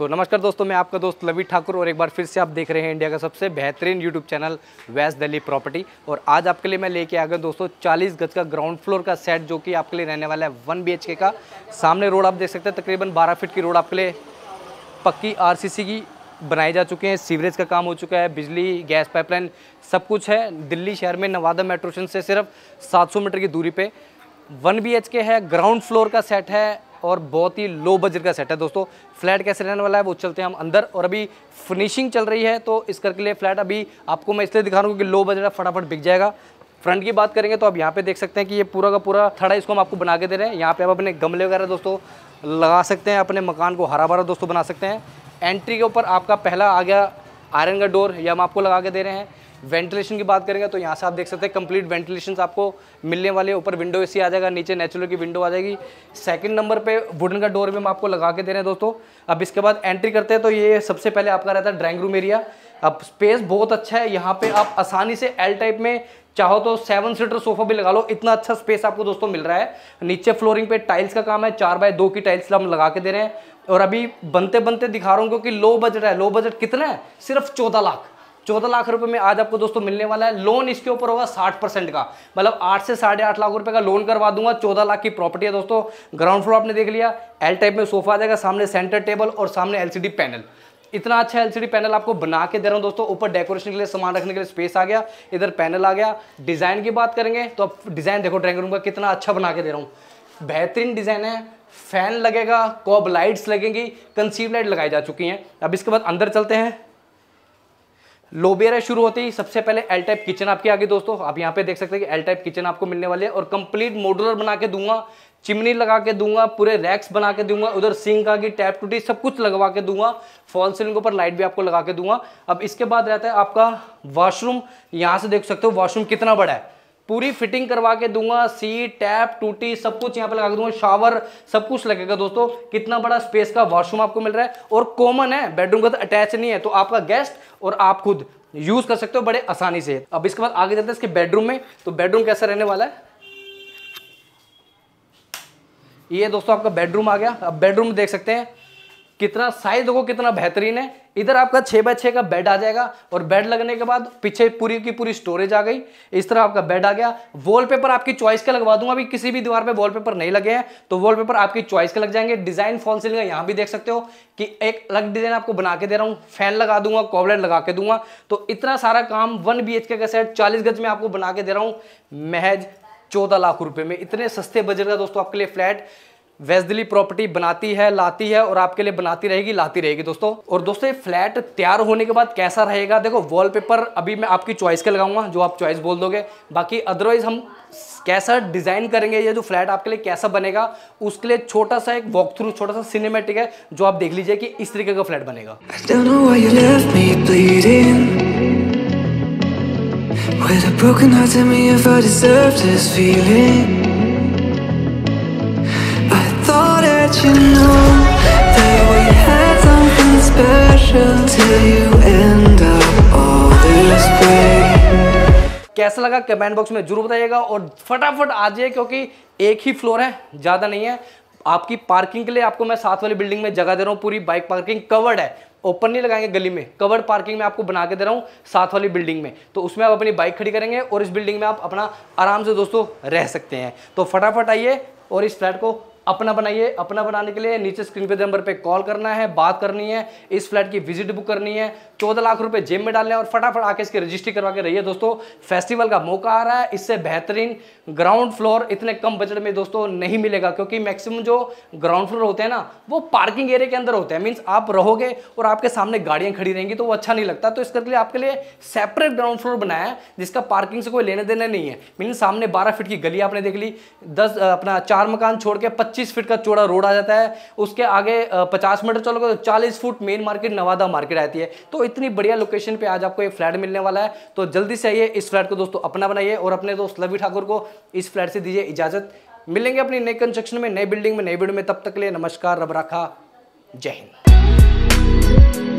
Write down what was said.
तो नमस्कार दोस्तों, मैं आपका दोस्त लवी ठाकुर और एक बार फिर से आप देख रहे हैं इंडिया का सबसे बेहतरीन YouTube channel West Delhi property. और आज आपके लिए मैं लेके आ गया दोस्तों 40 गज का ग्राउंड फ्लोर का सेट जो कि आपके लिए रहने वाला है वन बी का। सामने रोड आप देख सकते हैं, तकरीबन बारह फीट की रोड आपके लिए पक्की आर की बनाए जा चुके हैं। सीवरेज का काम हो चुका है, बिजली, गैस पाइपलाइन सब कुछ है। दिल्ली शहर में नवादा मेट्रो स्टेशन से सिर्फ़ 700 मीटर की दूरी पे। वन बी है ग्राउंड फ्लोर का सेट है और बहुत ही लो बजट का सेट है दोस्तों। फ्लैट कैसे रहने वाला है वो चलते हैं हम अंदर और अभी फिनिशिंग चल रही है तो इस करके लिए फ्लैट अभी आपको मैं इसलिए दिखा रहा हूँ कि लो बजट फटाफट बिक जाएगा। फ्रंट की बात करेंगे तो आप यहाँ पे देख सकते हैं कि ये पूरा का पूरा थड़ा इसको हम आपको बना के दे रहे हैं। यहाँ पे आप अपने गमले वगैरह दोस्तों लगा सकते हैं, अपने मकान को हरा भरा दोस्तों बना सकते हैं। एंट्री के ऊपर आपका पहला आ गया आयरन का डोर ये हम आपको लगा के दे रहे हैं। वेंटिलेशन की बात करेंगे तो यहाँ से आप देख सकते हैं कंप्लीट वेंटिलेशन आपको मिलने वाले ऊपर विंडो एसी आ जाएगा, नीचे नेचुरल की विंडो आ जाएगी। सेकंड नंबर पे वुडन का डोर भी हम आपको लगा के दे रहे हैं दोस्तों। अब इसके बाद एंट्री करते हैं तो ये सबसे पहले आपका रहता है ड्राइंग रूम एरिया अब स्पेस बहुत अच्छा है, यहाँ पे आप आसानी से एल टाइप में चाहो तो सेवन सीटर सोफा भी लगा लो, इतना अच्छा स्पेस आपको दोस्तों मिल रहा है। नीचे फ्लोरिंग पे टाइल्स का काम है, चार बाय दो की टाइल्स हम लगा के दे रहे हैं। और अभी बनते बनते दिखा रहा हूँ, क्योंकि लो बजट है लो बजट कितना है? सिर्फ़ चौदह लाख। चौदह लाख रुपए में आज आपको दोस्तों मिलने वाला है। लोन इसके ऊपर होगा साठ परसेंट का। मतलब आठ से साढ़े आठ लाख रुपए का लोन करवा दूँगा। चौदह लाख की प्रॉपर्टी है दोस्तों। ग्राउंड फ्लोर आपने देख लिया। एल टाइप में सोफा आ जाएगा सामने सेंटर टेबल और सामने एलसीडी पैनल इतना अच्छा एलसीडी पैनल आपको बना के दे रहा हूँ दोस्तों। ऊपर डेकोरेशन के लिए, सामान रखने के लिए स्पेस आ गया। इधर पैनल आ गया। डिज़ाइन की बात करेंगे तो आप डिज़ाइन देखो ड्राइंग रूम का कितना अच्छा बना के दे रहा हूँ। बेहतरीन डिज़ाइन है। फ़ैन लगेगा कॉब लाइट्स लगेंगी कंसीव लाइट लगाई जा चुकी हैं। अब इसके बाद अंदर चलते हैं। लोबेरा शुरू होते ही सबसे पहले एल टाइप किचन आपके आगे दोस्तों, आप यहाँ पे देख सकते हैं कि एल टाइप किचन आपको मिलने वाले है और कंप्लीट मॉडुलर बना के दूँगा, चिमनी लगा के दूँगा, पूरे रैक्स बना के दूँगा, उधर सिंक आगे टैप टूटी सब कुछ लगवा के दूँगा फॉल सीलिंग के ऊपर लाइट भी आपको लगा के दूँगा। अब इसके बाद रहता है आपका वॉशरूम यहाँ से देख सकते हो वॉशरूम कितना बड़ा है। पूरी फिटिंग करवा के दूँगा, सीट, टैप, टूटी, सब कुछ यहाँ पे लगा के दूँगा, शावर, सब कुछ लगेगा दोस्तों। कितना बड़ा स्पेस का वॉशरूम आपको मिल रहा है। और कॉमन है बेडरूम का तो अटैच नहीं है तो आपका गेस्ट और आप खुद यूज़ कर सकते हो बड़े आसानी से। अब इसके बाद आगे चलते हैं इसके बेडरूम में। तो बेडरूम कैसा रहने वाला है? ये दोस्तों आपका बेडरूम आ गया। अब बेडरूम देख सकते हैं। कितना साइज़ देखो कितना बेहतरीन है। इधर आपका छह बाय छह का बेड आ जाएगा और बेड लगने के बाद पीछे पूरी की पूरी स्टोरेज आ गई। इस तरह आपका बेड आ गया। वॉलपेपर आपकी चॉइस के लगवा दूँगा। अभी किसी भी दीवार पे वॉलपेपर नहीं लगे हैं तो वॉलपेपर आपकी चॉइस के लग जाएँगे। डिज़ाइन फॉल सीलिंग यहाँ भी देख सकते हो कि एक अलग डिज़ाइन आपको बना के दे रहा हूँ। फ़ैन लगा दूँगा कॉबलेट लगा के दूँगा। तो इतना सारा काम वन बी का सेट चालीस गज में आपको बना के दे रहा हूँ। महज चौदह लाख रुपए में। इतने सस्ते बजट का दोस्तों आपके लिए फ्लैट वेस्ट दिल्ली प्रॉपर्टी बनाती है लाती है और आपके लिए बनाती रहेगी लाती रहेगी दोस्तों। और दोस्तों ये फ्लैट तैयार होने के बाद कैसा रहेगा? देखो वॉलपेपर अभी मैं आपकी चॉइस के लगाऊँगा जो आप चॉइस बोल दोगे। बाकी अदरवाइज़ हम कैसा डिज़ाइन करेंगे ये जो फ्लैट आपके लिए कैसा बनेगा उसके लिए छोटा सा एक वॉक थ्रू छोटा सा सिनेमेटिक है जो आप देख लीजिए कि इस तरीके का फ्लैट बनेगा। With a broken heart, tell me if I deserve this feeling. Let you know. That we had something special Till you end up all this way. कैसा लगा? कमेंट बॉक्स में ज़रूर बताइएगा और फटाफट आ जाइए क्योंकि एक ही फ्लोर है, ज़्यादा नहीं है। आपकी पार्किंग के लिए आपको मैं साथ वाली बिल्डिंग में जगह दे रहा हूँ, पूरी बाइक पार्किंग कवर्ड है। ओपन नहीं लगाएँगे गली में, कवर्ड पार्किंग में आपको बना के दे रहा हूँ साथ वाली बिल्डिंग में। तो उसमें आप अपनी बाइक खड़ी करेंगे और इस बिल्डिंग में आप अपना आराम से दोस्तों रह सकते हैं। तो फटाफट आइए और इस फ्लैट को अपना बनाइए, अपना बनाने के लिए नीचे स्क्रीन पे नंबर पे कॉल करना है, बात करनी है, इस फ्लैट की विज़िट बुक करनी है, चौदह लाख रुपए जेब में डालने और फटाफट आके इसकी रजिस्ट्री करवा के रहिए। दोस्तों फेस्टिवल का मौका आ रहा है, इससे बेहतरीन ग्राउंड फ्लोर इतने कम बजट में दोस्तों नहीं मिलेगा, क्योंकि मैक्सिमम जो ग्राउंड फ्लोर होते हैं ना, वो पार्किंग एरिया के अंदर होते हैं। मीन्स आप रहोगे और आपके सामने गाड़ियाँ खड़ी रहेंगी तो वो अच्छा नहीं लगता। तो इसके लिए आपके लिए सेपरेट ग्राउंड फ्लोर बनाया है, जिसका पार्किंग से कोई लेने देने नहीं है। मीन सामने बारह फीट की गली आपने देख ली, दस, अपना चार मकान छोड़ के पच्चीस फीट का चौड़ा रोड आ जाता है, उसके आगे पचास मीटर चलोगे तो चालीस foot main market Nawada market आती है। तो इतनी बढ़िया लोकेशन पे आज आपको ये फ्लैट मिलने वाला है। तो जल्दी से आइए, इस फ्लैट को दोस्तों अपना बनाइए और अपने दोस्त लवी ठाकुर को इस फ्लैट से दीजिए इजाज़त। मिलेंगे अपनी नए कंस्ट्रक्शन में, नई बिल्डिंग में, नई बिल्डिंग में। तब तक लिए नमस्कार, रब रखा, जय हिंद।